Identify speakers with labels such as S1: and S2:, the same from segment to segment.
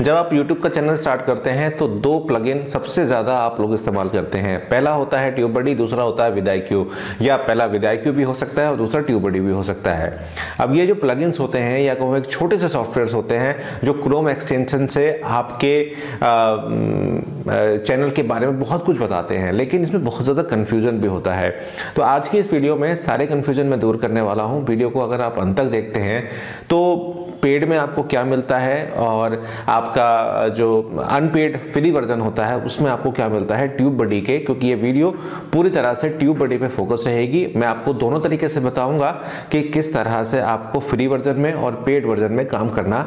S1: जब आप YouTube का चैनल स्टार्ट करते हैं तो दो प्लगइन सबसे ज़्यादा आप लोग इस्तेमाल करते हैं। पहला होता है ट्यूबडी दूसरा होता है विदाइक्यू या पहला विदाइक्यू भी हो सकता है और दूसरा ट्यूबडी भी हो सकता है। अब ये जो प्लगइन्स होते हैं, या कहूँ एक छोटे से सॉफ्टवेयर होते हैं, जो क्रोम एक्सटेंशन से आपके चैनल के बारे में बहुत कुछ बताते हैं, लेकिन इसमें बहुत ज़्यादा कन्फ्यूज़न भी होता है। तो आज की इस वीडियो में सारे कन्फ्यूज़न मैं दूर करने वाला हूँ। वीडियो को अगर आप अंत तक देखते हैं तो पेड में आपको क्या मिलता है और आपका जो अनपेड फ्री वर्जन होता है, उसमें आपको क्या मिलता है? ट्यूब बडी के, क्योंकि ये वीडियो पूरी तरह से ट्यूब बडी पे फोकस रहेगी। मैं आपको दोनों तरीके से बताऊँगा कि किस तरह से आपको फ्री वर्जन में और पेड वर्जन में काम करना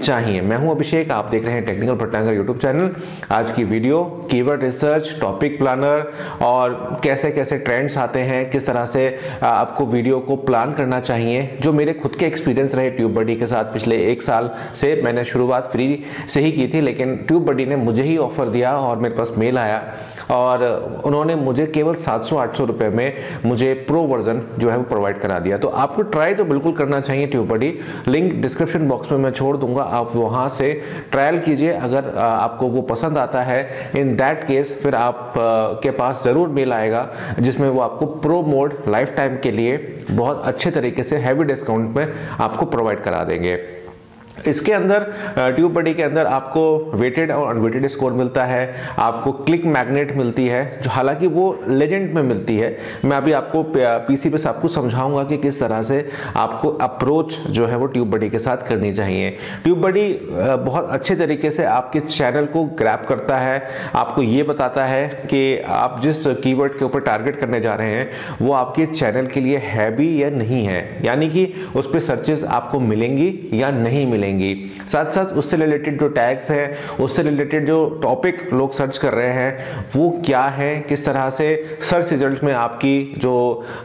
S1: चाहिए। मैं हूँ अभिषेक, आप देख रहे हैं टेक्निकल पट्टांगर यूट्यूब चैनल आज की video keyword research topic planner और कैसे कैसे ट्रेंड्स आते हैं, किस तरह से आपको वीडियो को प्लान करना चाहिए, जो मेरे खुद के एक्सपीरियंस रहे ट्यूब बडी के साथ पिछले एक साल से मैंने शुरुआत फ्री से ही की थी, लेकिन ट्यूब बडी ने मुझे ही ऑफ़र दिया और मेरे पास मेल आया और उन्होंने मुझे केवल 700-800 रुपए में मुझे प्रो वर्जन जो है वो प्रोवाइड करा दिया। तो आपको ट्राई तो बिल्कुल करना चाहिए Tube Buddy link description box में मैं छोड़ दूँगा। आप वहाँ से ट्रायल कीजिए। अगर आपको वो पसंद आता है इन दैट केस फिर आप के पास ज़रूर मेल आएगा, जिसमें वो आपको प्रो मोड लाइफ टाइम के लिए बहुत अच्छे तरीके से हैवी डिस्काउंट में आपको प्रोवाइड करा देंगे। इसके अंदर ट्यूब बडी के अंदर आपको वेटेड और अनवेटेड स्कोर मिलता है, आपको क्लिक मैग्नेट मिलती है, जो हालाँकि वो लेजेंड में मिलती है। मैं अभी आपको पीसी पे आपको समझाऊँगा कि किस तरह से आपको अप्रोच जो है वो ट्यूब बडी के साथ करनी चाहिए। ट्यूब बडी बहुत अच्छे तरीके से आपके चैनल को ग्रैप करता है, आपको ये बताता है कि आप जिस कीवर्ड के ऊपर टारगेट करने जा रहे हैं, वो आपके चैनल के लिए है भी या नहीं है। यानी कि उस पर सर्चेस आपको मिलेंगी या नहीं मिलेंगी। मिलेंगी साथ साथ उससे रिलेटेड जो टैग्स हैं, उससे रिलेटेड जो टॉपिक लोग सर्च कर रहे हैं, वो क्या है, किस तरह से सर्च रिज़ल्ट में आपकी जो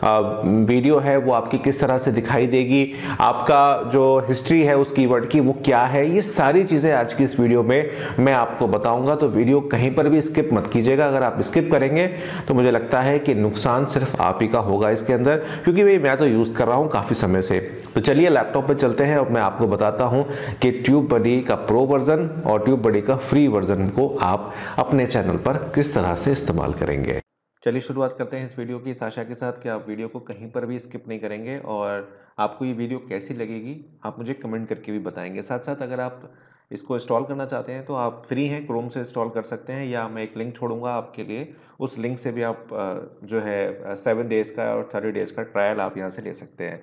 S1: वीडियो है, वो आपकी किस तरह से दिखाई देगी, आपका जो हिस्ट्री है उस कीवर्ड की, वो क्या है, ये सारी चीज़ें आज की इस वीडियो में मैं आपको बताऊँगा। तो वीडियो कहीं पर भी स्किप मत कीजिएगा। अगर आप स्किप करेंगे तो मुझे लगता है कि नुकसान सिर्फ़ आप ही का होगा इसके अंदर, क्योंकि भाई मैं तो यूज़ कर रहा हूँ काफ़ी समय से। तो चलिए लैपटॉप पर चलते हैं और मैं आपको बताता हूँ कि ट्यूब बडी का प्रो वर्जन और ट्यूब बडी का फ्री वर्जन को आप अपने चैनल पर किस तरह से इस्तेमाल करेंगे। चलिए शुरुआत करते हैं इस वीडियो की। इस आशा के साथ कि आप वीडियो को कहीं पर भी स्किप नहीं करेंगे और आपको ये वीडियो कैसी लगेगी, आप मुझे कमेंट करके भी बताएँगे। साथ साथ अगर आप इसको इंस्टॉल करना चाहते हैं तो आप फ्री हैं, क्रोम से इंस्टॉल कर सकते हैं या मैं एक लिंक छोड़ूँगा आपके लिए। उस लिंक से भी आप जो है सेवन डेज़ का और थर्टी डेज़ का ट्रायल आप यहाँ से ले सकते हैं।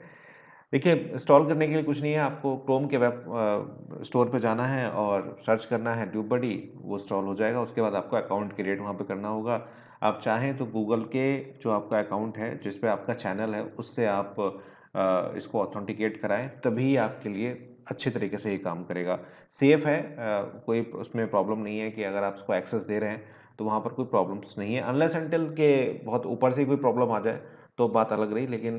S1: देखिए इंस्टॉल करने के लिए कुछ नहीं है, आपको क्रोम के वेब स्टोर पे जाना है और सर्च करना है ट्यूब बडी वो इंस्टॉल हो जाएगा। उसके बाद आपको अकाउंट क्रिएट वहाँ पे करना होगा। आप चाहें तो गूगल के जो आपका अकाउंट है, जिस पे आपका चैनल है, उससे आप इसको ऑथेंटिकेट कराएँ, तभी आपके लिए अच्छे तरीके से ये काम करेगा। सेफ़ है कोई उसमें प्रॉब्लम नहीं है कि अगर आप उसको एक्सेस दे रहे हैं तो वहाँ पर कोई प्रॉब्लम्स नहीं है। अनलेस एंटिल के बहुत ऊपर से कोई प्रॉब्लम आ जाए तो बात अलग रही, लेकिन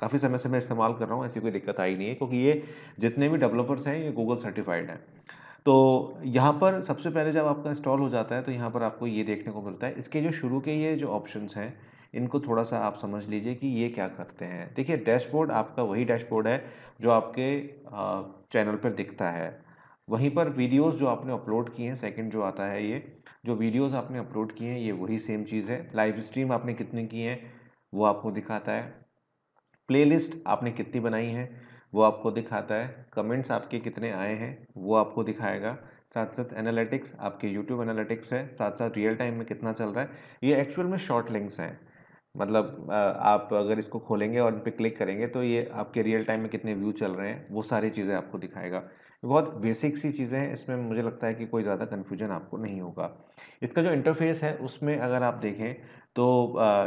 S1: काफ़ी समय से मैं इस्तेमाल कर रहा हूँ, ऐसी कोई दिक्कत आई नहीं है, क्योंकि ये जितने भी डेवलपर्स हैं, ये गूगल सर्टिफाइड हैं। तो यहाँ पर सबसे पहले जब आपका इंस्टॉल हो जाता है तो यहाँ पर आपको ये देखने को मिलता है। इसके जो शुरू के ये जो ऑप्शंस हैं, इनको थोड़ा सा आप समझ लीजिए कि ये क्या करते हैं। देखिए डैशबोर्ड आपका वही डैशबोर्ड है, जो आपके चैनल पर दिखता है। वहीं पर वीडियोस जो आपने अपलोड किए हैं सेकंड जो आता है ये, जो वीडियोस आपने अपलोड किए हैं, ये वही सेम चीज़ है। लाइव स्ट्रीम आपने कितने किए हैं? वो आपको दिखाता है। प्लेलिस्ट आपने कितनी बनाई है, वो आपको दिखाता है। कमेंट्स आपके कितने आए हैं, वो आपको दिखाएगा। साथ साथ एनालिटिक्स आपके यूट्यूब एनालिटिक्स है, साथ साथ रियल टाइम में कितना चल रहा है, ये एक्चुअल में शॉर्ट लिंक्स हैं। मतलब आप अगर इसको खोलेंगे और इन पर क्लिक करेंगे तो ये आपके रियल टाइम में कितने व्यू चल रहे हैं, वो सारी चीज़ें आपको दिखाएगा। बहुत बेसिक सी चीज़ें हैं इसमें मुझे लगता है कि कोई ज़्यादा कन्फ्यूज़न आपको नहीं होगा। इसका जो इंटरफेस है उसमें अगर आप देखें तो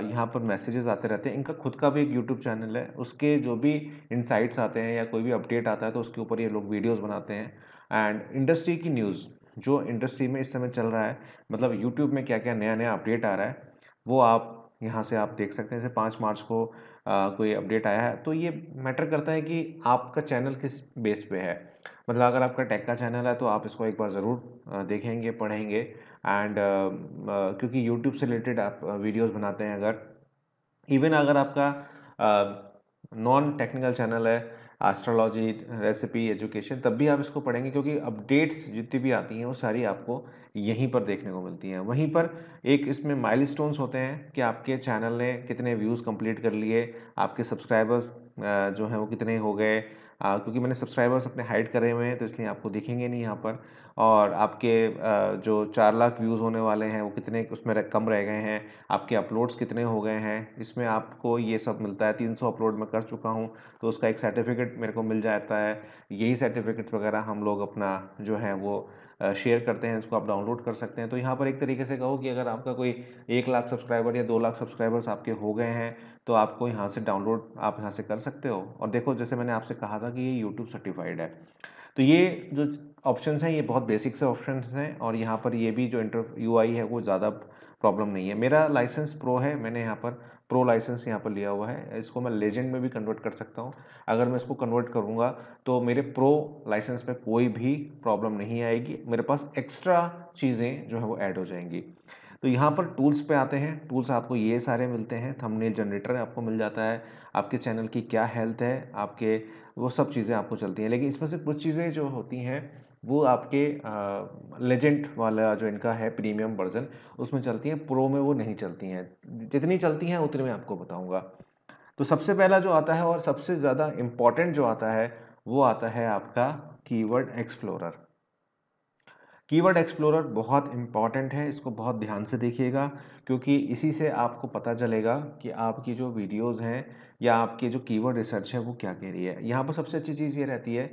S1: यहाँ पर मैसेजेस आते रहते हैं। इनका खुद का भी एक यूट्यूब चैनल है। उसके जो भी इनसाइट्स आते हैं या कोई भी अपडेट आता है तो उसके ऊपर ये लोग वीडियोज़ बनाते हैं। एंड इंडस्ट्री की न्यूज़ जो इंडस्ट्री में इस समय चल रहा है मतलब यूट्यूब में क्या क्या नया नया अपडेट आ रहा है वो आप यहाँ से आप देख सकते हैं। जैसे पाँच मार्च को आ, कोई अपडेट आया है तो ये मैटर करता है कि आपका चैनल किस बेस पे है। मतलब अगर आपका टेक का चैनल है तो आप इसको एक बार ज़रूर देखेंगे पढ़ेंगे एंड uh, क्योंकि यूट्यूब से रिलेटेड आप वीडियोस बनाते हैं अगर। इवन अगर आपका नॉन टेक्निकल चैनल है एस्ट्रोलॉजी रेसिपी एजुकेशन तब भी आप इसको पढ़ेंगे क्योंकि अपडेट्स जितनी भी आती हैं वो सारी आपको यहीं पर देखने को मिलती हैं। वहीं पर एक इसमें माइलस्टोन्स होते हैं कि आपके चैनल ने कितने व्यूज़ कंप्लीट कर लिए आपके सब्सक्राइबर्स जो हैं वो कितने हो गए क्योंकि मैंने सब्सक्राइबर्स अपने हाइड करे हुए हैं तो इसलिए आपको दिखेंगे नहीं यहाँ पर। और आपके जो चार लाख व्यूज़ होने वाले हैं, वो कितने, उसमें कम रह गए हैं, आपके अपलोड्स कितने हो गए हैं, इसमें आपको ये सब मिलता है। 300 अपलोड मैं कर चुका हूँ तो उसका एक सर्टिफिकेट मेरे को मिल जाता है। यही सर्टिफिकेट्स वगैरह हम लोग अपना जो है, वो शेयर करते हैं, इसको आप डाउनलोड कर सकते हैं। तो यहाँ पर एक तरीके से कहो कि अगर आपका कोई एक लाख सब्सक्राइबर या दो लाख सब्सक्राइबर्स आपके हो गए हैं तो आपको यहाँ से डाउनलोड आप यहाँ से कर सकते हो। और देखो, जैसे मैंने आपसे कहा था कि ये यूट्यूब सर्टिफाइड है। तो ये जो ऑप्शन हैं, ये बहुत बेसिक से ऑप्शन हैं और यहाँ पर ये भी जो इंटर यूआई है, वो ज़्यादा प्रॉब्लम नहीं है। मेरा लाइसेंस प्रो है, मैंने यहाँ पर प्रो लाइसेंस यहाँ पर लिया हुआ है। इसको मैं लेजेंड में भी कन्वर्ट कर सकता हूँ। अगर मैं इसको कन्वर्ट करूँगा तो मेरे प्रो लाइसेंस में कोई भी प्रॉब्लम नहीं आएगी। मेरे पास एक्स्ट्रा चीज़ें जो है वो ऐड हो जाएँगी। तो यहाँ पर टूल्स पे आते हैं। टूल्स आपको ये सारे मिलते हैं। थंबनेल जनरेटर आपको मिल जाता है। आपके चैनल की क्या हेल्थ है, आपके वो सब चीज़ें आपको चलती हैं। लेकिन इसमें से कुछ चीज़ें जो होती हैं वो आपके लेजेंड वाला जो इनका है प्रीमियम वर्जन उसमें चलती हैं प्रो में वो नहीं चलती हैं। जितनी चलती हैं, उतनी मैं आपको बताऊँगा। तो सबसे पहला जो आता है और सबसे ज़्यादा इंपॉर्टेंट जो आता है, वो आता है आपका कीवर्ड एक्सप्लोरर कीवर्ड एक्सप्लोरर बहुत इंपॉर्टेंट है, इसको बहुत ध्यान से देखिएगा, क्योंकि इसी से आपको पता चलेगा कि आपकी जो वीडियोस हैं या आपके जो कीवर्ड रिसर्च है, वो क्या कह रही है। यहाँ पर सबसे अच्छी चीज़ ये रहती है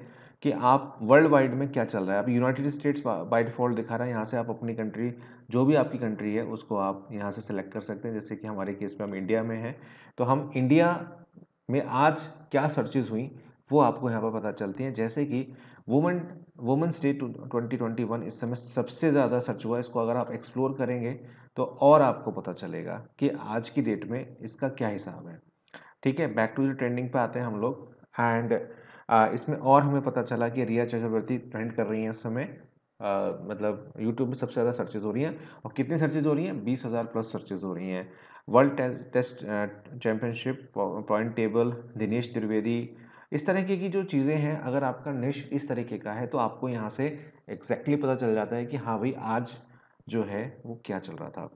S1: कि आप वर्ल्ड वाइड में क्या चल रहा है? अब यूनाइटेड स्टेट्स बाय डिफ़ॉल्ट दिखा रहा है, यहाँ से आप अपनी कंट्री जो भी आपकी कंट्री है, उसको आप यहाँ से सेलेक्ट कर सकते हैं। जैसे कि हमारे केस में हम इंडिया में हैं तो हम इंडिया में आज क्या सर्चेज़ हुई, वो आपको यहाँ पर पता चलती हैं। जैसे कि women women's day twenty twenty one इस समय सबसे ज़्यादा सर्च हुआ इसको अगर आप एक्सप्लोर करेंगे तो और आपको पता चलेगा कि आज की डेट में इसका क्या हिसाब है। ठीक है बैक टू द ट्रेंडिंग पे आते हैं हम लोग एंड इसमें और हमें पता चला कि रिया चक्रवर्ती ट्रेंड कर रही हैं इस समय आ, मतलब यूट्यूब में सबसे ज़्यादा सर्चेज हो रही हैं। और कितनी सर्चेज हो रही हैं? बीस हज़ार प्लस सर्चेज हो रही हैं। World test championship point table Dinesh Trivedi इस तरीके की जो चीज़ें हैं अगर आपका निश इस तरीके का है तो आपको यहाँ से एग्जैक्टली exactly पता चल जाता है कि हाँ भाई आज जो है वो क्या चल रहा था।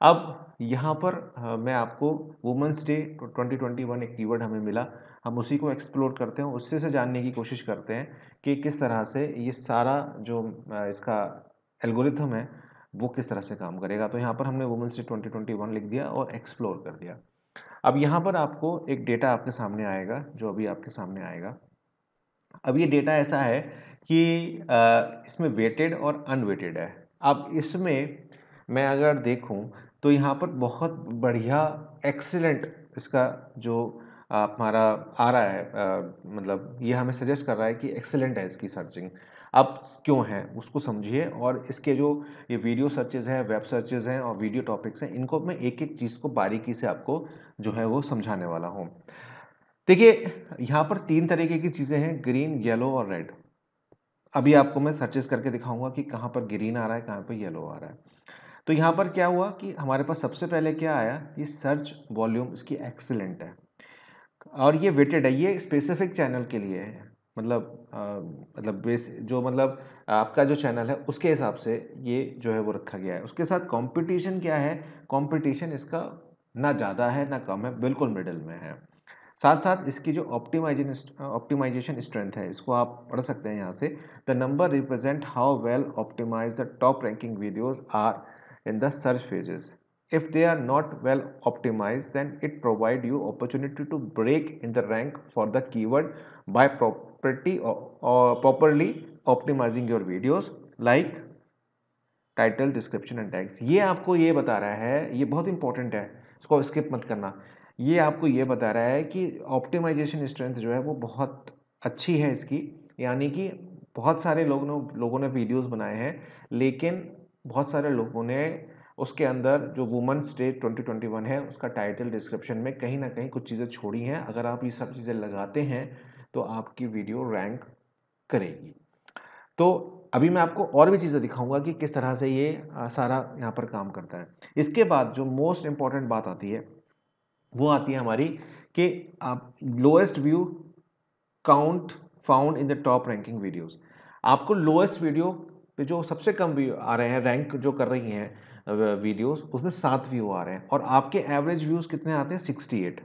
S1: अब यहाँ पर आ, मैं आपको वुमेंस डे 2021 एक कीवर्ड हमें मिला। हम उसी को एक्सप्लोर करते हैं उससे से जानने की कोशिश करते हैं कि किस तरह से ये सारा जो इसका एल्गोरिथम है वो किस तरह से काम करेगा। तो यहाँ पर हमने वुमेंस डे 2021 लिख दिया और एक्सप्लोर कर दिया। अब यहाँ पर आपको एक डेटा आपके सामने आएगा जो अभी आपके सामने आएगा। अब ये डेटा ऐसा है कि इसमें वेटेड और अनवेटेड है। अब इसमें मैं अगर देखूँ तो यहाँ पर बहुत बढ़िया एक्सीलेंट इसका जो हमारा आ रहा है मतलब ये हमें सजेस्ट कर रहा है कि एक्सीलेंट है इसकी सर्चिंग अब क्यों है, उसको समझिए और इसके जो ये वीडियो सर्चेज हैं वेब सर्चेज हैं और वीडियो टॉपिक्स हैं, इनको मैं एक एक चीज़ को बारीकी से आपको जो है वो समझाने वाला हूँ। देखिए, यहाँ पर तीन तरीके की चीज़ें हैं ग्रीन येलो और रेड अभी आपको मैं सर्चेस करके दिखाऊँगा कि कहाँ पर ग्रीन आ रहा है, कहाँ पर येलो आ रहा है। तो यहाँ पर क्या हुआ कि हमारे पास सबसे पहले क्या आया? ये सर्च वॉल्यूम इसकी एक्सीलेंट है। और ये वेटेड है ये स्पेसिफिक चैनल के लिए है। मतलब आ, मतलब बेस जो मतलब आपका जो चैनल है उसके हिसाब से ये जो है वो रखा गया है। उसके साथ कंपटीशन क्या है? कंपटीशन इसका ना ज़्यादा है ना कम है बिल्कुल मिडिल में है। साथ साथ इसकी जो ऑप्टिमाइजेशन ऑप्टिमाइजेशन स्ट्रेंथ है इसको आप पढ़ सकते हैं यहाँ से। The number represent how well optimize the top ranking videos are in the search pages if they are not well optimized then it provide you opportunity to break in the rank for the keyword by property or, or properly optimizing your videos like title description and tags ये आपको ये बता रहा है ये बहुत important है इसको स्किप मत करना ये आपको ये बता रहा है कि ऑप्टिमाइजेशन स्ट्रेंथ जो है वो बहुत अच्छी है इसकी यानी कि बहुत सारे लोगों लोगों ने वीडियोस बनाए हैं लेकिन बहुत सारे लोगों ने उसके अंदर जो वुमेंस स्टेट 2021 है, उसका टाइटल डिस्क्रिप्शन में कहीं ना कहीं कुछ चीज़ें छोड़ी हैं। अगर आप ये सब चीज़ें लगाते हैं तो आपकी वीडियो रैंक करेगी। तो अभी मैं आपको और भी चीज़ें दिखाऊँगा कि किस तरह से ये सारा यहाँ पर काम करता है। इसके बाद जो मोस्ट इंपॉर्टेंट बात आती है, वो आती है हमारी कि आप lowest view count found in the top ranking videos आपको लोएस्ट वीडियो पे जो सबसे कम व्यू आ रहे हैं रैंक जो कर रही हैं वीडियोस उसमें सात व्यू आ रहे हैं और आपके एवरेज व्यूज़ कितने आते हैं? 68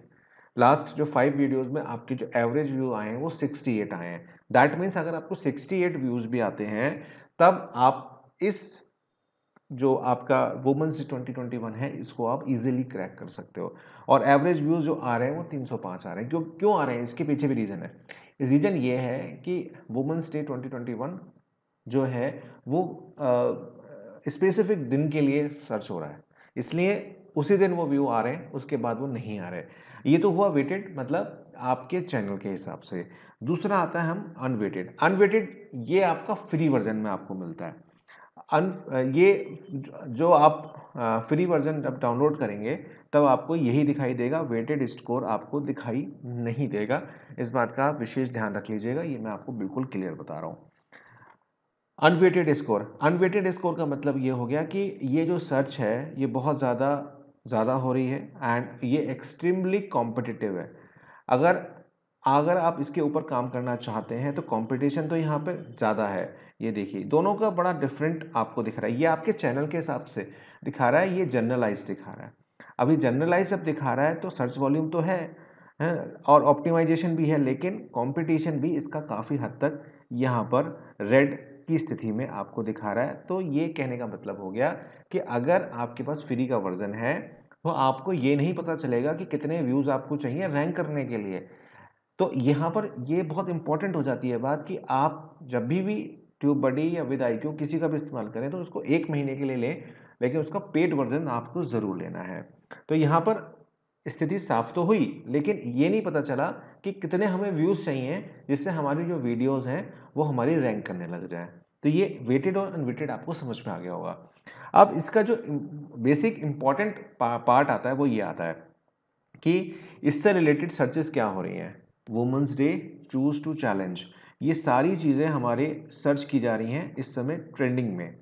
S1: लास्ट जो फाइव वीडियोस में आपके जो एवरेज व्यू आए हैं, वो 68 आए हैं. दैट मीन्स अगर आपको 68 व्यूज़ भी आते हैं, तब आप इस जो आपका वुमेंस ट्वेंटी ट्वेंटी वन है, इसको आप इजीली क्रैक कर सकते हो. और एवरेज व्यूज़ जो आ रहे हैं, वो 305 आ रहे हैं. क्यों क्यों आ रहे हैं? इसके पीछे भी रीज़न है. रीज़न ये है कि वुमेंस डे 2021 जो है, वो स्पेसिफिक दिन के लिए सर्च हो रहा है। इसलिए उसी दिन वो व्यू आ रहे हैं, उसके बाद वो नहीं आ रहे ये तो हुआ वेटेड मतलब आपके चैनल के हिसाब से। दूसरा आता है हम अनवेटेड अनवेटेड ये आपका फ्री वर्जन में आपको मिलता है। अन, ये जो आप फ्री वर्जन जब डाउनलोड करेंगे, तब आपको यही दिखाई देगा वेटेड स्कोर आपको दिखाई नहीं देगा। इस बात का आप विशेष ध्यान रख लीजिएगा, ये मैं आपको बिल्कुल क्लियर बता रहा हूँ। अनवेटेड स्कोर अनवेटेड स्कोर का मतलब ये हो गया कि ये जो सर्च है ये बहुत ज़्यादा ज़्यादा हो रही है एंड ये एक्सट्रीमली कॉम्पिटिटिव है। अगर अगर आप इसके ऊपर काम करना चाहते हैं तो कंपटीशन तो यहाँ पर ज़्यादा है। ये देखिए दोनों का बड़ा डिफरेंट आपको दिख रहा है। ये आपके चैनल के हिसाब से दिखा रहा है ये जनरलाइज दिखा रहा है। अभी जनरलाइज जब दिखा रहा है तो सर्च वॉल्यूम तो है, है और ऑप्टिमाइजेशन भी है लेकिन कंपटीशन भी इसका काफ़ी हद तक यहाँ पर रेड की स्थिति में आपको दिखा रहा है। तो ये कहने का मतलब हो गया कि अगर आपके पास फ्री का वर्जन है तो आपको ये नहीं पता चलेगा कि कितने व्यूज़ आपको चाहिए रैंक करने के लिए। तो यहाँ पर ये बहुत इंपॉर्टेंट हो जाती है बात कि आप जब भी भी ट्यूब बडी या विद आई किसी का भी इस्तेमाल करें तो उसको एक महीने के लिए लें, लेकिन उसका पेड वर्जन आपको ज़रूर लेना है। तो यहाँ पर स्थिति साफ़ तो हुई, लेकिन ये नहीं पता चला कि कितने हमें व्यूज़ चाहिए जिससे हमारी जो वीडियोज़ हैं, वो हमारी रैंक करने लग जाए। तो ये वेटेड और अनवेटेड आपको समझ में आ गया होगा। अब इसका जो बेसिक इंपॉर्टेंट पार्ट आता है, वो ये आता है कि इससे रिलेटेड सर्चेस क्या हो रही हैं? Women's day choose to challenge ये सारी चीज़ें हमारे सर्च की जा रही हैं इस समय ट्रेंडिंग में।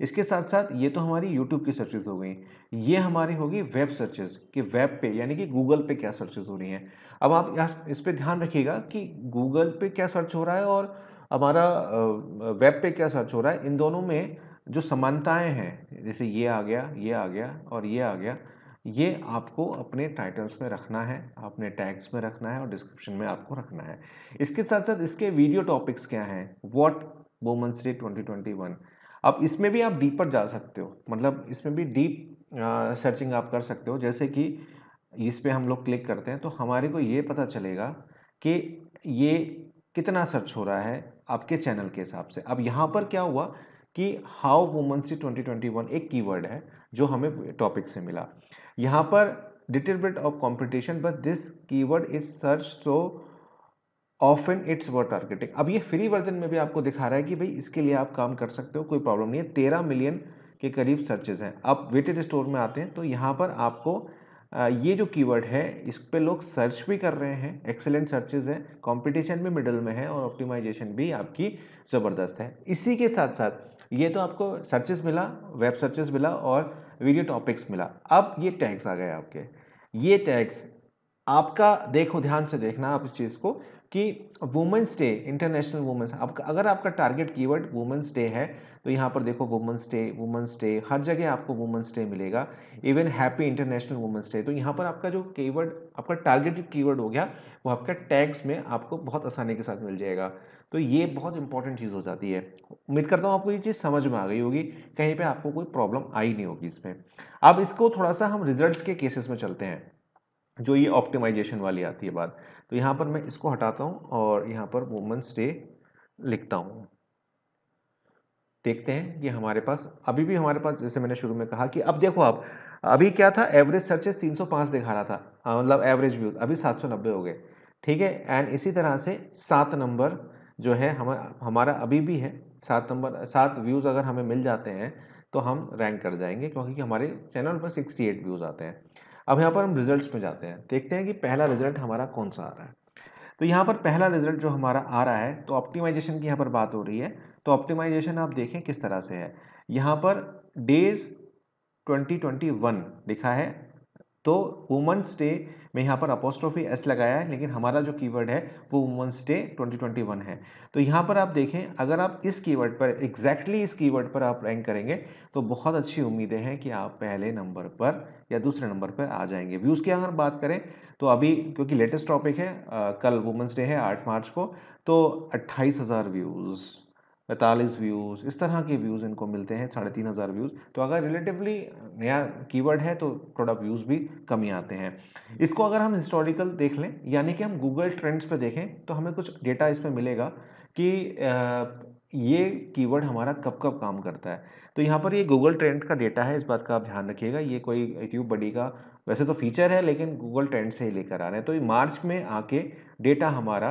S1: इसके साथ साथ ये तो हमारी यूट्यूब की सर्चेस हो गई। ये हमारी होगी वेब सर्चेज कि वेब पे, यानी कि गूगल पे क्या सर्चेज हो रही हैं। अब आप इस पर ध्यान रखिएगा कि गूगल पे क्या सर्च हो रहा है और हमारा वेब पे क्या सर्च हो रहा है। इन दोनों में जो समानताएँ हैं, जैसे ये आ गया, ये आ गया और ये आ गया, ये आपको अपने टाइटल्स में रखना है, अपने टैग्स में रखना है और डिस्क्रिप्शन में आपको रखना है। इसके साथ साथ इसके वीडियो टॉपिक्स क्या हैं? वॉट वोमेंस डे 2021 अब इसमें भी आप डीपर जा सकते हो। मतलब इसमें भी डीप सर्चिंग आप कर सकते हो। जैसे कि इस पर हम लोग क्लिक करते हैं तो हमारे को ये पता चलेगा कि ये कितना सर्च हो रहा है आपके चैनल के हिसाब से। अब यहाँ पर क्या हुआ कि हाउ वुमन सी 2021 एक कीवर्ड है, जो हमें टॉपिक से मिला। यहाँ पर detail bit of competition but this keyword is search so of often it's word targeting अब ये फ्री वर्जन में भी आपको दिखा रहा है कि भाई इसके लिए आप काम कर सकते हो, कोई प्रॉब्लम नहीं है। तेरह मिलियन के करीब सर्चेज हैं। आप वेटेड स्टोर में आते हैं तो यहाँ पर आपको ये जो कीवर्ड है, इस पे लोग सर्च भी कर रहे हैं। एक्सेलेंट सर्चेज है कंपटीशन भी मिडल में है और ऑप्टिमाइजेशन भी आपकी ज़बरदस्त है। इसी के साथ साथ ये तो आपको सर्चेस मिला वेब सर्चेस मिला और वीडियो टॉपिक्स मिला। अब ये टैग्स आ गए आपके। ये टैग्स आपका, देखो, ध्यान से देखना आप इस चीज़ को। कि वुमेंस डे इंटरनेशनल वुमेंस आपका, अगर आपका टारगेट कीवर्ड वुमेंस डे है तो यहाँ पर देखो वुमेंस डे वुमेंस डे हर जगह आपको वुमेंस डे मिलेगा even happy international women's day तो यहाँ पर आपका जो कीवर्ड आपका टारगेटेड कीवर्ड हो गया, वो आपका टैग्स में आपको बहुत आसानी के साथ मिल जाएगा। तो ये बहुत इंपॉर्टेंट चीज़ हो जाती है। उम्मीद करता हूँ आपको ये चीज़ समझ में आ गई होगी, कहीं पे आपको कोई प्रॉब्लम आई नहीं होगी इसमें। अब इसको थोड़ा सा हम रिजल्ट्स के केसेस में चलते हैं, जो ये ऑप्टिमाइजेशन वाली आती है बात। तो यहाँ पर मैं इसको हटाता हूँ और यहाँ पर वुमेंस डे लिखता हूँ। देखते हैं कि हमारे पास अभी भी हमारे पास जैसे मैंने शुरू में कहा कि अब देखो आप अभी क्या था? एवरेज सर्चेस 305 दिखा रहा था। हाँ, मतलब एवरेज व्यू अभी 790 हो गए। ठीक है? एंड इसी तरह से सात नंबर जो है हम हमारा अभी भी है। सात नंबर सात व्यूज़ अगर हमें मिल जाते हैं तो हम रैंक कर जाएँगे क्योंकि हमारे चैनल पर 68 व्यूज़ आते हैं। अब यहाँ पर हम रिजल्ट्स में जाते हैं। देखते हैं कि पहला रिज़ल्ट हमारा कौन सा आ रहा है। तो यहाँ पर पहला रिज़ल्ट जो हमारा आ रहा है तो ऑप्टिमाइजेशन की यहाँ पर बात हो रही है। तो ऑप्टिमाइजेशन आप देखें किस तरह से है। यहाँ पर डेज़ 2021 लिखा है। तो वुमेंस डे में यहाँ पर अपोस्ट्रोफी एस लगाया है लेकिन हमारा जो कीवर्ड है वो वुमेंस डे 2021 है। तो यहाँ पर आप देखें अगर आप इस कीवर्ड पर एग्जैक्टली exactly इस कीवर्ड पर आप रैंक करेंगे तो बहुत अच्छी उम्मीदें हैं कि आप पहले नंबर पर या दूसरे नंबर पर आ जाएँगे। व्यूज़ की अगर बात करें तो अभी क्योंकि लेटेस्ट टॉपिक है आ, कल वुमेंस डे है आठ मार्च को तो अट्ठाईस व्यूज़ पैंतालीस व्यूज़ इस तरह के व्यूज़ इनको मिलते हैं, साढ़े तीन हज़ार व्यूज़ तो अगर रिलेटिवली नया कीवर्ड है तो थोड़ा व्यूज़ भी कम ही आते हैं। इसको अगर हम हिस्टोरिकल देख लें, यानी कि हम गूगल ट्रेंड्स पे देखें तो हमें कुछ डेटा इसमें मिलेगा कि ये कीवर्ड हमारा कब कब काम करता है। तो यहाँ पर ये गूगल ट्रेंड का डेटा है, इस बात का आप ध्यान रखिएगा। ये कोई यूट्यूब बडी का, वैसे तो फीचर है, लेकिन गूगल ट्रेंड से ही लेकर आ रहे हैं। तो ये मार्च में आके डेटा हमारा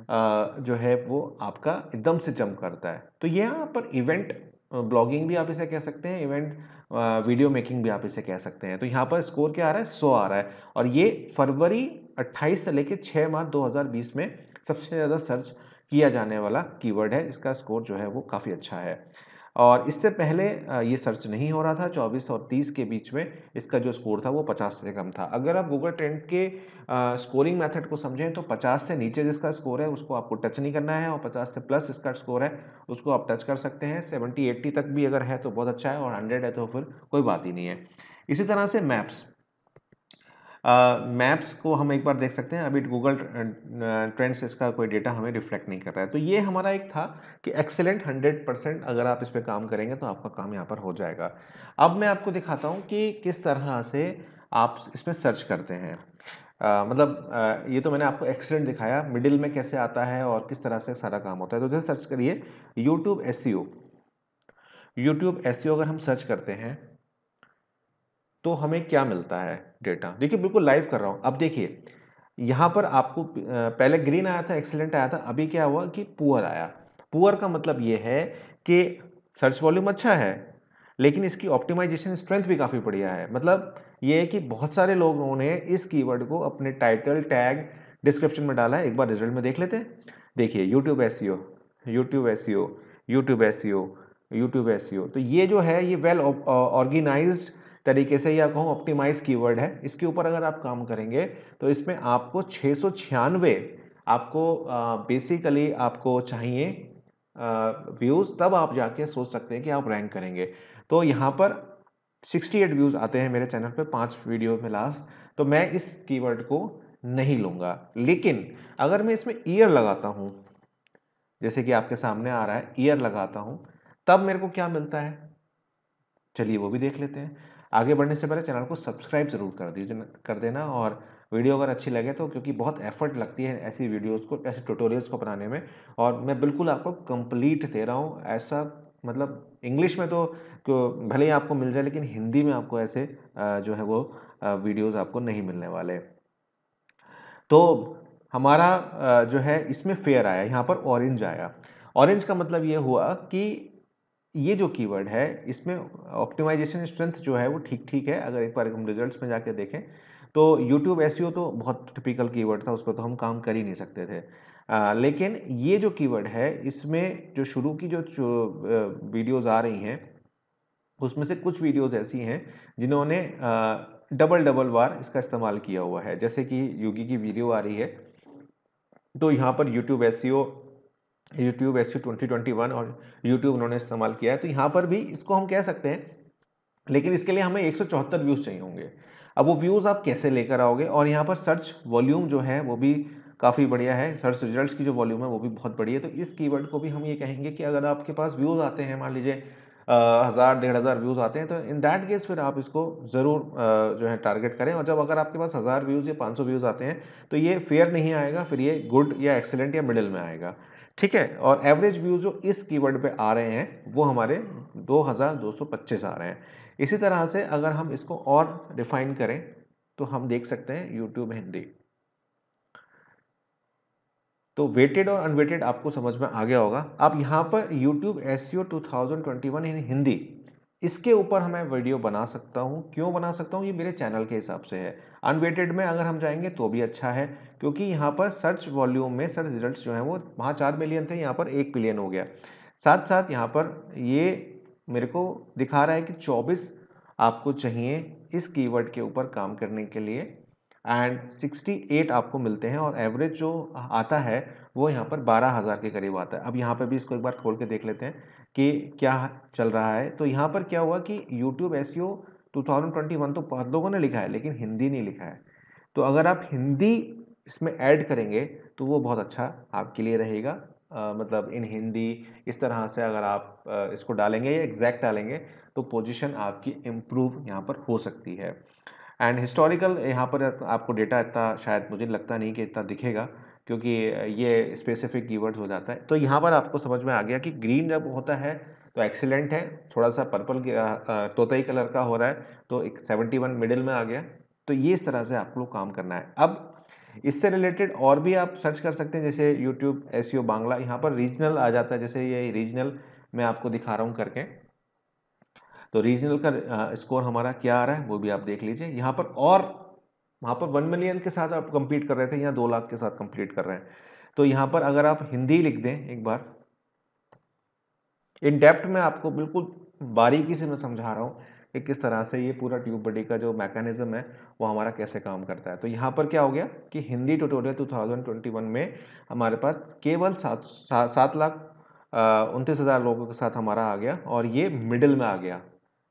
S1: जो है वो आपका एकदम से जम करता है। तो यहाँ पर इवेंट ब्लॉगिंग भी आप इसे कह सकते हैं, इवेंट वीडियो मेकिंग भी आप इसे कह सकते हैं। तो यहाँ पर स्कोर क्या आ रहा है? सौ आ रहा है। और ये फरवरी 28 से लेकर 6 मार्च 2020 में सबसे ज़्यादा सर्च किया जाने वाला कीवर्ड है। इसका स्कोर जो है वो काफ़ी अच्छा है। और इससे पहले ये सर्च नहीं हो रहा था। 24 और 30 के बीच में इसका जो स्कोर था वो 50 से कम था। अगर आप गूगल ट्रेंड के स्कोरिंग मेथड को समझें तो 50 से नीचे जिसका स्कोर है उसको आपको टच नहीं करना है और 50 से प्लस इसका स्कोर है उसको आप टच कर सकते हैं। 70 80 तक भी अगर है तो बहुत अच्छा है और 100 है तो फिर कोई बात ही नहीं है। इसी तरह से मैप्स मैप्स को हम एक बार देख सकते हैं। अभी गूगल ट्रेंड्स इसका कोई डेटा हमें रिफ्लेक्ट नहीं कर रहा है। तो ये हमारा एक था कि एक्सेलेंट 100 परसेंट अगर आप इस पर काम करेंगे तो आपका काम यहाँ पर हो जाएगा। अब मैं आपको दिखाता हूँ कि किस तरह से आप इसमें सर्च करते हैं। आ, मतलब आ, ये तो मैंने आपको एक्सेलेंट दिखाया मिडिल में कैसे आता है और किस तरह से सारा काम होता है। तो जैसे सर्च करिए यूट्यूब एस यूट्यूब एस अगर हम सर्च करते हैं तो हमें क्या मिलता है डेटा देखिए, बिल्कुल लाइव कर रहा हूँ। अब देखिए, यहाँ पर आपको पहले ग्रीन आया था एक्सीलेंट आया था, अभी क्या हुआ कि पुअर आया। पुअर का मतलब ये है कि सर्च वॉल्यूम अच्छा है, लेकिन इसकी ऑप्टिमाइजेशन स्ट्रेंथ भी काफ़ी बढ़िया है। मतलब ये है कि बहुत सारे लोगों ने इस कीवर्ड को अपने टाइटल टैग डिस्क्रिप्शन में डाला है। एक बार रिज़ल्ट में देख लेते हैं। देखिए YouTube S YouTube S YouTube S YouTube S तो ये जो है, ये वेल ऑर्गेनाइज्ड तरीके से या कहूँ ऑप्टिमाइज कीवर्ड है। इसके ऊपर अगर आप काम करेंगे तो इसमें आपको छः सौ छियानवे आपको बेसिकली आपको चाहिए व्यूज़ तब आप जाके सोच सकते हैं कि आप रैंक करेंगे। तो यहाँ पर 68 व्यूज़ आते हैं मेरे चैनल पे, पाँच वीडियो में लास्ट तो मैं इस कीवर्ड को नहीं लूँगा। लेकिन अगर मैं इसमें ईयर लगाता हूँ, जैसे कि आपके सामने आ रहा है ईयर लगाता हूँ, तब मेरे को क्या मिलता है? चलिए वो भी देख लेते हैं। आगे बढ़ने से पहले चैनल को सब्सक्राइब ज़रूर कर दीजिए, कर देना और वीडियो अगर अच्छी लगे तो क्योंकि बहुत एफर्ट लगती है ऐसी वीडियोस को, ऐसे ट्यूटोरियल्स को बनाने में और मैं बिल्कुल आपको कंप्लीट दे रहा हूँ। ऐसा मतलब इंग्लिश में तो भले ही आपको मिल जाए, लेकिन हिंदी में आपको ऐसे जो है वो वीडियोस आपको नहीं मिलने वाले। तो हमारा जो है इसमें फेयर आया, यहाँ पर ऑरेंज आया। ऑरेंज का मतलब ये हुआ कि ये जो कीवर्ड है इसमें ऑप्टिमाइजेशन स्ट्रेंथ जो है वो ठीक ठीक है अगर एक बार हम रिजल्ट्स में जाके देखें तो यूट्यूब एस e तो बहुत टिपिकल कीवर्ड था उस पर तो हम काम कर ही नहीं सकते थे। आ, लेकिन ये जो कीवर्ड है इसमें जो शुरू की जो, जो वीडियोस आ रही हैं उसमें से कुछ वीडियोस ऐसी हैं जिन्होंने डबल डबल बार इसका इस्तेमाल किया हुआ है। जैसे कि योगी की वीडियो आ रही है तो यहाँ पर YouTube S YouTube S twenty और यूट्यूब उन्होंने इस्तेमाल किया है। तो यहाँ पर भी इसको हम कह सकते हैं, लेकिन इसके लिए हमें एक सौ चौहत्तर व्यूज़ चाहिए होंगे। अब वो व्यूज़ आप कैसे लेकर आओगे? और यहाँ पर सर्च वॉल्यूम जो है, वो भी काफ़ी बढ़िया है। सर्च रिजल्ट्स की जो वॉल्यूम है, वो भी बहुत बढ़िया है। तो इस कीवर्ड को भी हम ये कहेंगे कि अगर आपके पास व्यूज़ आते हैं, मान लीजिए हज़ार, डेढ़ हज़ार व्यूज़ आते हैं तो इन दैट केस फिर आप इसको ज़रूर जो है टारगेट करें। और जब अगर आपके पास हज़ार व्यूज़ या पाँच सौ व्यूज़ आते हैं तो ये फेयर नहीं आएगा, फिर ये गुड या एक्सेलेंट या मिडिल में आएगा। ठीक है? और एवरेज व्यूज़ जो इस कीवर्ड पे आ रहे हैं, वो हमारे 2225 आ रहे हैं। इसी तरह से अगर हम इसको और रिफाइन करें तो हम देख सकते हैं यूट्यूब हिंदी। तो वेटेड और अनवेटेड आपको समझ में आ गया होगा। अब यहाँ पर YouTube SEO 2021 इन हिंदी, इसके ऊपर मैं वीडियो बना सकता हूँ। क्यों बना सकता हूँ? ये मेरे चैनल के हिसाब से है। अनवेटेड में अगर हम जाएँगे तो भी अच्छा है। क्योंकि यहाँ पर सर्च वॉल्यूम में सर्च रिजल्ट्स जो हैं वो वहाँ चार मिलियन थे यहाँ पर एक मिलियन हो गया। साथ साथ यहाँ पर ये मेरे को दिखा रहा है कि चौबीस आपको चाहिए इस कीवर्ड के ऊपर काम करने के लिए एंड 68 आपको मिलते हैं और एवरेज जो आता है वो यहाँ पर 12,000 के करीब आता है। अब यहाँ पर भी इसको एक बार खोल के देख लेते हैं कि क्या चल रहा है। तो यहाँ पर क्या हुआ कि YouTube एस 2021 तो बहुत लोगों ने लिखा है लेकिन हिंदी नहीं लिखा है। तो अगर आप हिंदी इसमें ऐड करेंगे तो वो बहुत अच्छा आपके लिए रहेगा। आ, मतलब इन हिंदी इस तरह से अगर आप आ, इसको डालेंगे या एग्जैक्ट डालेंगे तो पोजीशन आपकी इम्प्रूव यहाँ पर हो सकती है। एंड हिस्टोरिकल यहाँ पर आपको डेटा इतना शायद मुझे लगता नहीं कि इतना दिखेगा क्योंकि ये स्पेसिफिक कीवर्ड्स हो जाता है। तो यहाँ पर आपको समझ में आ गया कि ग्रीन जब होता है तो एक्सीलेंट है थोड़ा सा पर्पल तोतई कलर का हो रहा है तो एक सेवेंटी वन मिडिल में आ गया। तो ये इस तरह से आप लोग काम करना है। अब इससे रिलेटेड और भी आप सर्च कर सकते हैं, जैसे यूट्यूब एस बांग्ला, यहाँ पर रीजनल आ जाता है, जैसे ये रीजनल मैं आपको दिखा रहा हूँ करके। तो रीजनल का स्कोर हमारा क्या आ रहा है, वो भी आप देख लीजिए। यहाँ पर और, वहाँ पर वन मिलियन के साथ आप कंप्लीट कर रहे थे, यहाँ दो लाख के साथ कंप्लीट कर रहे हैं। तो यहाँ पर अगर आप हिंदी लिख दें एक बार इन डेप्थ में आपको बिल्कुल बारीकी से मैं समझा रहा हूँ। कि किस तरह से ये पूरा ट्यूब बडी का जो मैकेनिज्म है, वो हमारा कैसे काम करता है। तो यहाँ पर क्या हो गया कि हिंदी ट्यूटोरियल 2021 में हमारे पास केवल सात सात लाख उनतीस हज़ार लोगों के साथ हमारा आ गया और ये मिडिल में आ गया।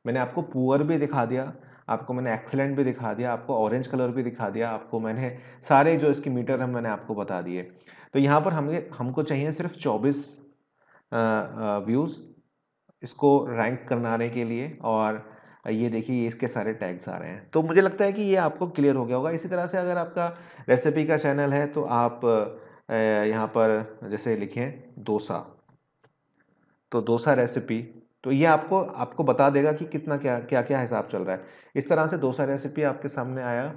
S1: मैंने आपको पुअर भी दिखा दिया, आपको मैंने एक्सलेंट भी दिखा दिया, आपको ऑरेंज कलर भी दिखा दिया, आपको मैंने सारे जो इसके मीटर हैं मैंने आपको बता दिए। तो यहाँ पर हमें हमको चाहिए सिर्फ़ चौबीस व्यूज़ इसको रैंक करनाने के लिए और ये देखिए इसके सारे टैग्स आ रहे हैं। तो मुझे लगता है कि ये आपको क्लियर हो गया होगा। इसी तरह से अगर आपका रेसिपी का चैनल है तो आप यहाँ पर जैसे लिखें, डोसा। तो डोसा रेसिपी तो ये आपको आपको बता देगा कि कितना क्या क्या क्या हिसाब चल रहा है। इस तरह से डोसा रेसिपी आपके सामने आया।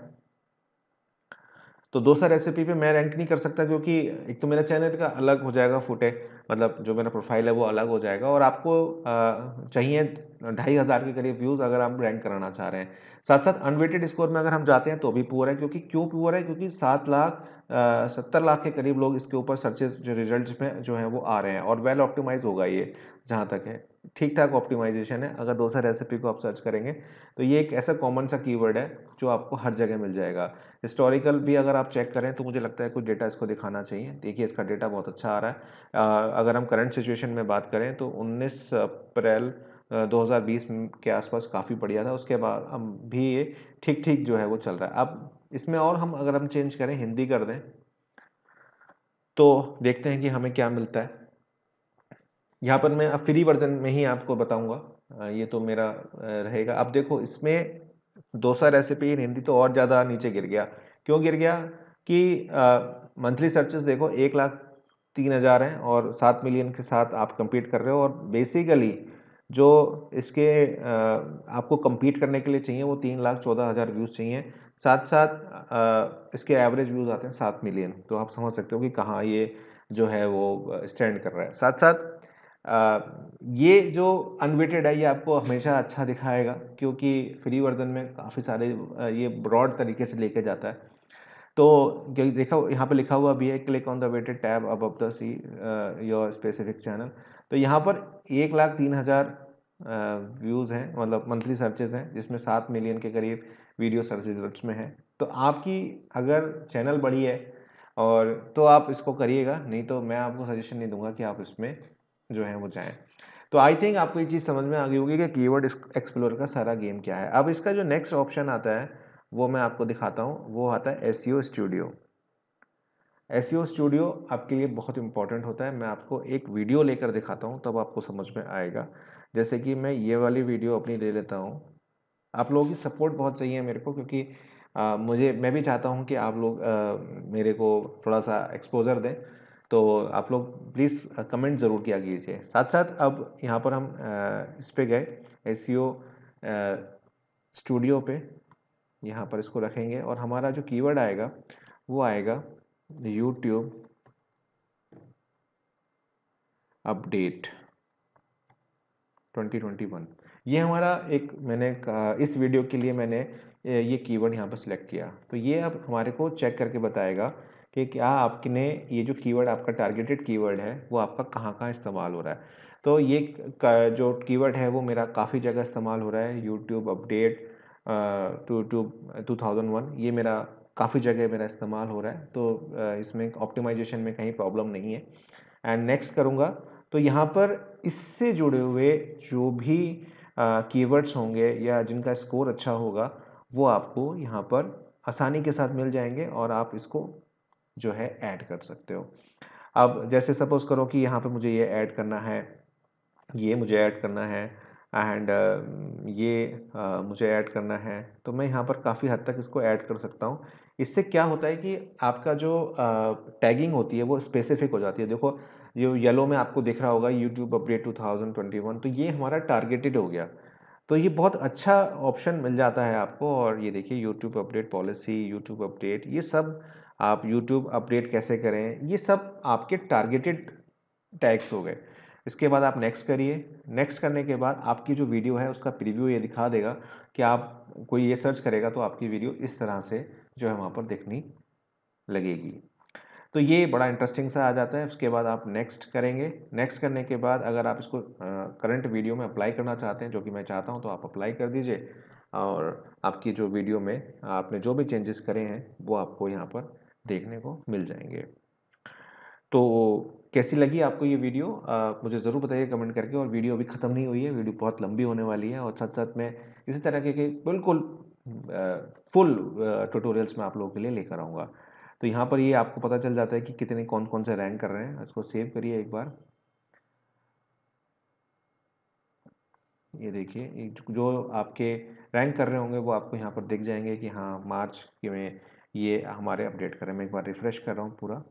S1: तो डोसा रेसिपी पे मैं रैंक नहीं कर सकता, क्योंकि एक तो मेरा चैनल का अलग हो जाएगा फुटे मतलब जो मेरा प्रोफ़ाइल है वो अलग हो जाएगा और आपको चाहिए ढाई हज़ार के करीब व्यूज़ अगर हम रैंक कराना चाह रहे हैं। साथ साथ अनवेटेड स्कोर में अगर हम जाते हैं तो भी पुअर है क्योंकि क्यों पुअर है? क्योंकि सात लाख सत्तर लाख के करीब लोग इसके ऊपर सर्चेज जो रिज़ल्ट में जो है वो आ रहे हैं और वेल ऑप्टिमाइज होगा ये जहाँ तक है। ठीक ठाक ऑप्टिमाइजेशन है, अगर दोसा रेसिपी को आप सर्च करेंगे तो ये एक ऐसा कॉमन सा कीवर्ड है, जो आपको हर जगह मिल जाएगा। हिस्टोरिकल भी अगर आप चेक करें तो मुझे लगता है कुछ डेटा इसको दिखाना चाहिए। देखिए, इसका डेटा बहुत अच्छा आ रहा है। अगर हम करंट सिचुएशन में बात करें तो 19 अप्रैल 2020 के आसपास काफ़ी बढ़िया था। उसके बाद अब भी ये ठीक ठीक जो है वो चल रहा है। अब इसमें और हम, अगर हम चेंज करें, हिंदी कर दें तो देखते हैं कि हमें क्या मिलता है। यहाँ पर मैं अब फ्री वर्जन में ही आपको बताऊँगा। ये तो मेरा रहेगा। अब देखो इसमें डोसा रेसिपी इन हिंदी तो और ज़्यादा नीचे गिर गया। क्यों गिर गया? कि मंथली सर्चेस देखो एक लाख तीन हज़ार हैं और सात मिलियन के साथ आप कंपीट कर रहे हो और बेसिकली जो इसके आ, आपको कंपीट करने के लिए चाहिए वो तीन लाख चौदह हज़ार व्यूज़ चाहिए। साथ साथ इसके एवरेज व्यूज़ आते हैं सात मिलियन तो आप समझ सकते हो कि कहाँ ये जो है वो स्टैंड कर रहा है। साथ साथ ये जो अनवेटेड है, ये आपको हमेशा अच्छा दिखाएगा, क्योंकि फ्री वर्जन में काफ़ी सारे ये ब्रॉड तरीके से लेके जाता है। तो क्योंकि देखा, यहाँ पे लिखा हुआ भी है click on the weighted tab अब the see your specific channel तो यहाँ पर एक लाख तीन हज़ार व्यूज़ हैं मतलब मंथली सर्चेज हैं, जिसमें सात मिलियन के करीब वीडियो सर्च रिज़ल्ट में है। तो आपकी अगर चैनल बड़ी है, और तो आप इसको करिएगा, नहीं तो मैं आपको सजेशन नहीं दूँगा कि आप इसमें जो है वो जाएँ। तो आई थिंक आपको ये चीज़ समझ में आ गई होगी कि कीवर्ड एक्सप्लोर का सारा गेम क्या है। अब इसका जो नेक्स्ट ऑप्शन आता है वो मैं आपको दिखाता हूँ। वो आता है एस स्टूडियो एस स्टूडियो आपके लिए बहुत इंपॉर्टेंट होता है। मैं आपको एक वीडियो लेकर दिखाता हूँ तब आपको समझ में आएगा। जैसे कि मैं ये वाली वीडियो अपनी ले लेता हूँ। आप लोगों की सपोर्ट बहुत चाहिए मेरे को क्योंकि आ, मुझे मैं भी चाहता हूँ कि आप लोग आ, मेरे को थोड़ा सा एक्सपोज़र दें। तो आप लोग प्लीज़ कमेंट ज़रूर किया कीजिए। साथ साथ अब यहाँ पर हम इस पर गए एस स्टूडियो पे। यहाँ पर इसको रखेंगे और हमारा जो कीवर्ड आएगा, वो आएगा यूट्यूब अपडेट 2021 ये हमारा एक मैंने इस वीडियो के लिए मैंने ये कीवर्ड यहाँ पर सिलेक्ट किया। तो ये अब हमारे को चेक करके बताएगा कि क्या आपने ये जो कीवर्ड आपका टारगेटेड कीवर्ड है, वो आपका कहाँ कहाँ इस्तेमाल हो रहा है? तो ये जो कीवर्ड है, वो मेरा काफ़ी जगह इस्तेमाल हो रहा है। YouTube update two two two thousand one ये मेरा काफ़ी जगह मेरा इस्तेमाल हो रहा है। तो इसमें ऑप्टिमाइजेशन में कहीं प्रॉब्लम नहीं है। एंड नेक्स्ट करूँगा तो यहाँ पर इससे जुड़े हुए जो भी कीवर्ड्स होंगे या जिनका स्कोर अच्छा होगा, वो आपको यहाँ पर आसानी के साथ मिल जाएँगे और आप इसको जो है ऐड कर सकते हो। अब जैसे सपोज़ करो कि यहाँ पे मुझे ये ऐड करना है ये मुझे ऐड करना है एंड ये uh, मुझे ऐड करना है तो मैं यहाँ पर काफ़ी हद तक इसको ऐड कर सकता हूँ। इससे क्या होता है कि आपका जो टैगिंग uh, होती है वो स्पेसिफिक हो जाती है। देखो ये येलो में आपको दिख रहा होगा यूट्यूब अपडेट 2021 तो ये हमारा टारगेटेड हो गया। तो ये बहुत अच्छा ऑप्शन मिल जाता है आपको और ये देखिए YouTube update policy YouTube update ये सब आप यूट्यूब अपडेट कैसे करें? ये सब आपके टारगेटेड टैग्स हो गए। इसके बाद आप नेक्स्ट करिए। नेक्स्ट करने के बाद आपकी जो वीडियो है, उसका प्रीव्यू ये दिखा देगा कि आप, कोई ये सर्च करेगा तो आपकी वीडियो इस तरह से जो है वहाँ पर देखनी लगेगी। तो ये बड़ा इंटरेस्टिंग सा आ जाता है। उसके बाद आप नेक्स्ट करेंगे। नेक्स्ट करने के बाद अगर आप इसको करंट वीडियो में अप्लाई करना चाहते हैं, जो कि मैं चाहता हूँ तो आप अप्लाई कर दीजिए। और आपकी जो वीडियो में आपने जो भी चेंजेस करे हैं, वो आपको यहाँ पर देखने को मिल जाएँगे। तो कैसी लगी आपको ये वीडियो? आ, मुझे ज़रूर बताइए कमेंट करके। और वीडियो अभी ख़त्म नहीं हुई है वीडियो बहुत लंबी होने वाली है और साथ साथ में इसी तरह के बिल्कुल फुल ट्यूटोरियल्स में आप लोगों के लिए लेकर आऊँगा। तो यहाँ पर ये आपको पता चल जाता है कि कितने कौन कौन से रैंक कर रहे हैं। इसको सेव करिए एक बार। ये देखिए जो आपके रैंक कर रहे होंगे वो आपको यहाँ पर दिख जाएँगे कि हाँ मार्च के में ये हमारे अपडेट करें। मैं एक बार रिफ्रेश कर रहा हूँ पूरा।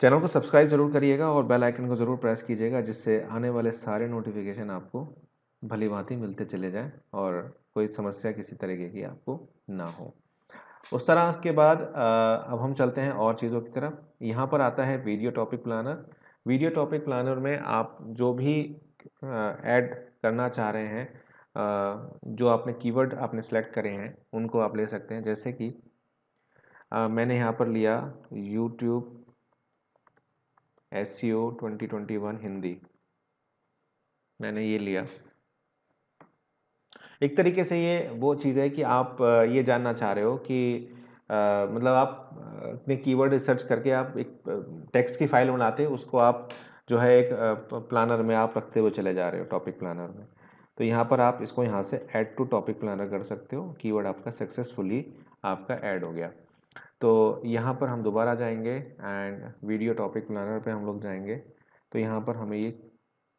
S1: चैनल को सब्सक्राइब ज़रूर करिएगा और बेल आइकन को ज़रूर प्रेस कीजिएगा, जिससे आने वाले सारे नोटिफिकेशन आपको भली भांति मिलते चले जाएँ और कोई समस्या किसी तरीके की आपको ना हो। उस तरह के बाद अब हम चलते हैं और चीज़ों की तरफ़। यहाँ पर आता है video topic planner. Video topic planner में आप जो भी ऐड करना चाह रहे हैं जो आपने कीवर्ड आपने सेलेक्ट करे हैं उनको आप ले सकते हैं। जैसे कि मैंने यहाँ पर लिया YouTube S C O twenty twenty one Hindi. मैंने ये लिया। एक तरीके से ये वो चीज़ है कि आप ये जानना चाह रहे हो कि आ, मतलब आप अपने कीवर्ड सर्च करके आप एक टेक्स्ट की फ़ाइल बनाते उसको आप जो है एक प्लानर में आप रखते हुए चले जा रहे हो टॉपिक प्लानर में। तो यहाँ पर आप इसको यहाँ से ऐड टू टॉपिक प्लानर कर सकते हो। कीवर्ड आपका सक्सेसफुली आपका ऐड हो गया। तो यहाँ पर हम दोबारा जाएँगे एंड वीडियो टॉपिक प्लानर पे हम लोग जाएँगे। तो यहाँ पर हमें ये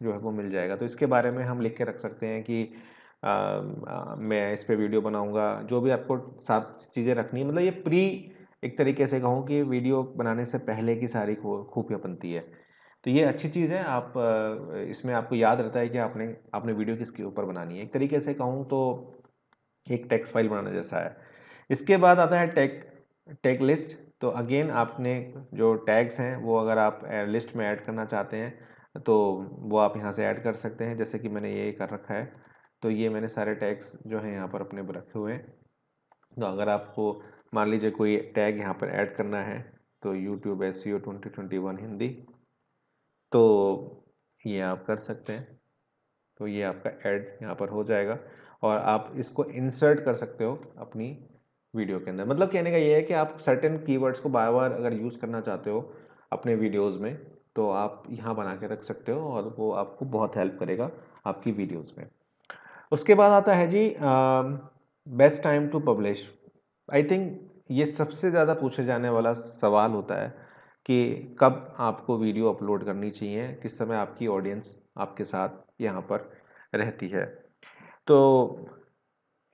S1: जो है वो मिल जाएगा। तो इसके बारे में हम लिख के रख सकते हैं कि आ, आ, मैं इस पर वीडियो बनाऊँगा। जो भी आपको साफ़ चीज़ें रखनी है मतलब ये प्री एक तरीके से कहूँ कि वीडियो बनाने से पहले की सारी खूबियाँ बनती है। तो ये अच्छी चीज़ है, आप इसमें आपको याद रहता है कि आपने आपने वीडियो किसके ऊपर बनानी है। एक तरीके से कहूँ तो एक टेक्स्ट फ़ाइल बनाने जैसा है। इसके बाद आता है टेक टैग लिस्ट। तो अगेन आपने जो टैग्स हैं, वो अगर आप लिस्ट में ऐड करना चाहते हैं तो वो आप यहाँ से ऐड कर सकते हैं, जैसे कि मैंने ये कर रखा है। तो ये मैंने सारे टैग्स जो हैं यहाँ पर अपने रखे हुए हैं। तो अगर आपको मान लीजिए कोई टैग यहाँ पर ऐड करना है तो यूट्यूब एस सी हिंदी तो ये आप कर सकते हैं। तो ये आपका ऐड यहाँ पर हो जाएगा और आप इसको इंसर्ट कर सकते हो अपनी वीडियो के अंदर। मतलब कहने का ये है कि आप सर्टेन कीवर्ड्स को बार बार अगर यूज़ करना चाहते हो अपने वीडियोस में तो आप यहाँ बना के रख सकते हो और वो आपको बहुत हेल्प करेगा आपकी वीडियोस में। उसके बाद आता है जी best time to publish I think ये सबसे ज़्यादा पूछे जाने वाला सवाल होता है कि कब आपको वीडियो अपलोड करनी चाहिए, किस समय आपकी ऑडियंस आपके साथ यहाँ पर रहती है। तो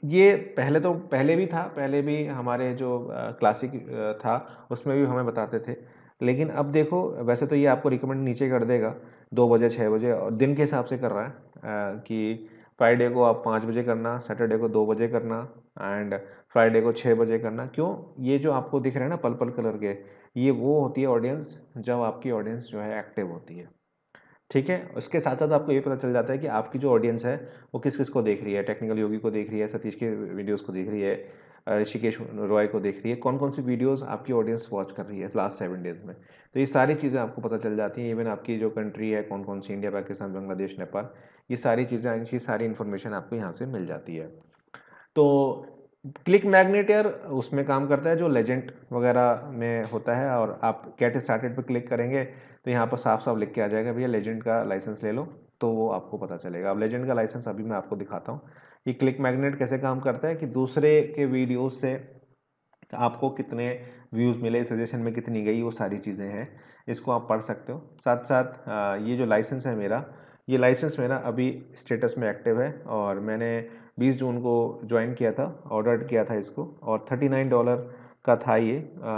S1: ये पहले तो पहले भी था, पहले भी हमारे जो क्लासिक था, उसमें भी हमें बताते थे। लेकिन अब देखो, वैसे तो ये आपको रिकमेंड नीचे कर देगा, दो बजे छः बजे, और दिन के हिसाब से कर रहा है कि फ्राइडे को आप पाँच बजे करना सैटरडे को दो बजे करना एंड फ्राइडे को छः बजे करना। क्यों? ये जो आपको दिख रहे हैं ना पल पल कलर के ये वो होती है ऑडियंस जब आपकी ऑडियंस जो है एक्टिव होती है। ठीक है? उसके साथ साथ आपको ये पता चल जाता है कि आपकी जो ऑडियंस है, वो किस किस को देख रही है? टेक्निकल योगी को देख रही है, सतीश के वीडियोस को देख रही है ऋषिकेश रॉय को देख रही है। कौन कौन सी वीडियोस आपकी ऑडियंस वॉच कर रही है लास्ट सेवन डेज़ में? तो ये सारी चीज़ें आपको पता चल जाती हैं। इवन आपकी जो कंट्री है कौन कौन सी इंडिया पाकिस्तान बांग्लादेश नेपाल ये सारी चीज़ें इनकी सारी इन्फॉर्मेशन आपको यहाँ से मिल जाती है। तो क्लिक मैग्नेटियर उसमें काम करता है जो लेजेंड वगैरह में होता है और आप गेट स्टार्टेड पे क्लिक करेंगे तो यहाँ पर साफ़ साफ़ लिख के आ जाएगा, भैया, लेजेंड का लाइसेंस ले लो। तो वो आपको पता चलेगा। अब लेजेंड का लाइसेंस अभी मैं आपको दिखाता हूँ। कि क्लिक मैग्नेट कैसे काम करता है कि दूसरे के वीडियोज़ से आपको कितने व्यूज़ मिले, सजेशन में कितनी गई, वो सारी चीज़ें हैं। इसको आप पढ़ सकते हो। साथ साथ ये जो लाइसेंस है मेरा, ये लाइसेंस मेरा अभी स्टेटस में एक्टिव है और मैंने 20 जून को ज्वाइन किया था ऑर्डर किया था इसको, और 39 डॉलर का था ये।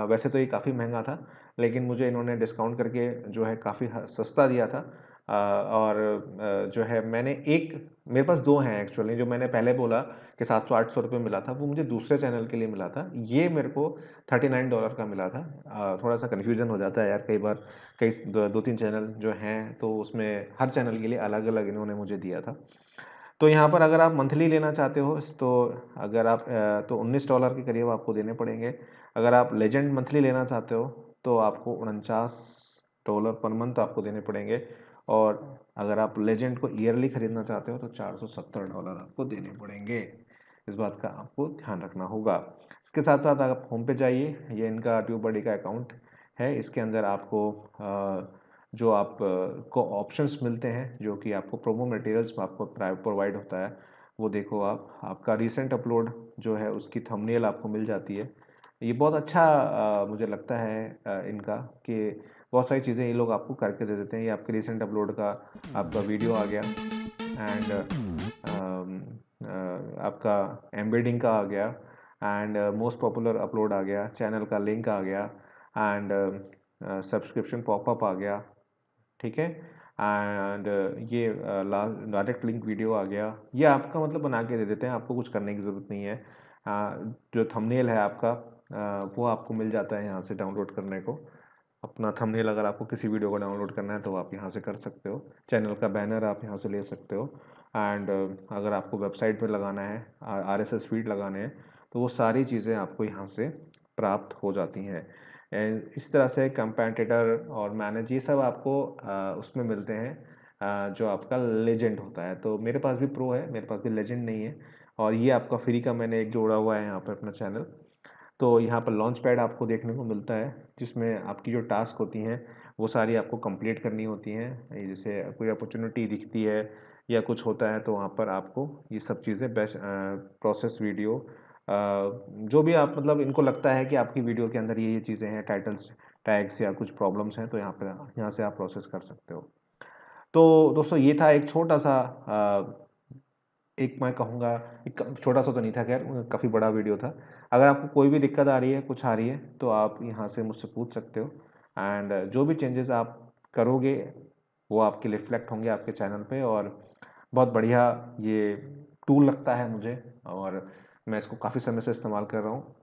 S1: वैसे तो ये काफ़ी महँगा था, लेकिन मुझे इन्होंने डिस्काउंट करके जो है काफ़ी सस्ता दिया था। और जो है मैंने एक, मेरे पास दो हैं एक्चुअली जो मैंने पहले बोला कि सात सौ, आठ सौ रुपये मिला था, वो मुझे दूसरे चैनल के लिए मिला था। ये मेरे को थर्टी नाइन डॉलर का मिला था। थोड़ा सा कन्फ्यूज़न हो जाता है यार, कई बार कई दो तीन चैनल जो हैं तो उसमें हर चैनल के लिए अलग अलग इन्होंने मुझे दिया था। तो यहाँ पर अगर आप मंथली लेना चाहते हो तो अगर आप तो उन्नीस डॉलर के करीब आपको देने पड़ेंगे। अगर आप लेजेंड मंथली लेना चाहते हो तो आपको उनचास डॉलर पर मंथ आपको देने पड़ेंगे। और अगर आप लेजेंड को ईयरली खरीदना चाहते हो तो चार सौ सत्तर डॉलर आपको देने पड़ेंगे। इस बात का आपको ध्यान रखना होगा। इसके साथ साथ आप होम पे जाइए। ये इनका ट्यूब बडी का अकाउंट है। इसके अंदर आपको आ, जो आप को ऑप्शंस मिलते हैं जो कि आपको प्रोमो मटेरियल्स में आपको प्रोवाइड होता है वो देखो आप। आपका रिसेंट अपलोड जो है उसकी थंबनेल आपको मिल जाती है। ये बहुत अच्छा आ, मुझे लगता है आ, इनका कि बहुत सारी चीज़ें ये लोग आपको करके दे देते हैं। ये आपके रिसेंट अपलोड का आपका वीडियो आ गया। एंड आपका एम्बेडिंग का आ गया। एंड मोस्ट पॉपुलर अपलोड आ गया। चैनल का लिंक आ गया। एंड सब्सक्रिप्शन पॉपअप आ गया। ठीक है? एंड ये लास्ट डायरेक्ट लिंक वीडियो आ गया। ये आपका मतलब बना के दे देते हैं आपको कुछ करने की ज़रूरत नहीं है। Uh, जो थंबनेल है आपका uh, वो आपको मिल जाता है यहाँ से डाउनलोड करने को। अपना थंबनेल अगर आपको किसी वीडियो को डाउनलोड करना है तो आप यहाँ से कर सकते हो। चैनल का बैनर आप यहाँ से ले सकते हो। एंड uh, अगर आपको वेबसाइट पर लगाना है आर एस फ़ीड लगाने हैं तो वो सारी चीज़ें आपको यहाँ से प्राप्त हो जाती हैं। इस तरह से कंपेटिटर और मैनेज ये सब आपको उसमें मिलते हैं जो आपका लेजेंड होता है। तो मेरे पास भी प्रो है, मेरे पास भी लेजेंड नहीं है। और ये आपका फ्री का मैंने एक जोड़ा हुआ है यहाँ पर अपना चैनल तो यहाँ पर लॉन्च पैड आपको देखने को मिलता है, जिसमें आपकी जो टास्क होती हैं, वो सारी आपको कंप्लीट करनी होती हैं। जैसे कोई अपॉर्चुनिटी दिखती है या कुछ होता है तो वहाँ पर आपको ये सब चीज़ें बेस्ट प्रोसेस वीडियो जो भी आप मतलब इनको लगता है कि आपकी वीडियो के अंदर ये ये चीज़ें हैं, टाइटल्स, टैग्स या कुछ प्रॉब्लम्स हैं तो यहाँ पर यहाँ से आप प्रोसेस कर सकते हो। तो दोस्तों, ये था एक छोटा सा एक मैं कहूँगा छोटा सा तो नहीं था, खैर, काफ़ी बड़ा वीडियो था। अगर आपको कोई भी दिक्कत आ रही है, कुछ आ रही है तो आप यहाँ से मुझसे पूछ सकते हो। एंड जो भी चेंजेस आप करोगे, वो आपके रिफ्लेक्ट होंगे आपके चैनल पे और बहुत बढ़िया ये टूल लगता है मुझे और मैं इसको काफ़ी समय से इस्तेमाल कर रहा हूँ।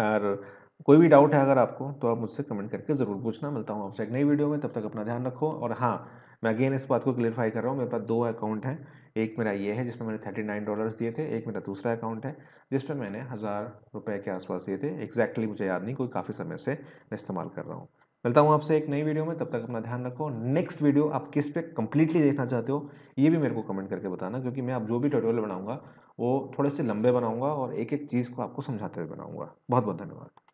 S1: और कोई भी डाउट है अगर आपको तो आप मुझसे कमेंट करके ज़रूर पूछना। मिलता हूँ आपसे एक नई वीडियो में, तब तक अपना ध्यान रखो। और हाँ मैं अगेन इस बात को क्लियरफाई कर रहा हूँ। मेरे पास दो अकाउंट हैं। एक मेरा ये है, जिसमें मैंने थर्टी नाइन डॉलर्स दिए थे। एक मेरा दूसरा अकाउंट है, जिसमें मैंने हज़ार रुपये के आसपास दिए थे। एक्जैक्टली मुझे याद नहीं, कोई काफ़ी समय से मैं इस्तेमाल कर रहा हूँ। मिलता हूँ आपसे एक नई वीडियो में, तब तक अपना ध्यान रखो। नेक्स्ट वीडियो आप किस पे कंप्लीटली देखना चाहते हो, ये भी मेरे को कमेंट करके बताना, क्योंकि मैं आप जो भी ट्यूटोरियल बनाऊँगा वो थोड़े से लंबे बनाऊँगा और एक एक चीज़ को आपको समझाते हुए बनाऊँगा। बहुत बहुत धन्यवाद।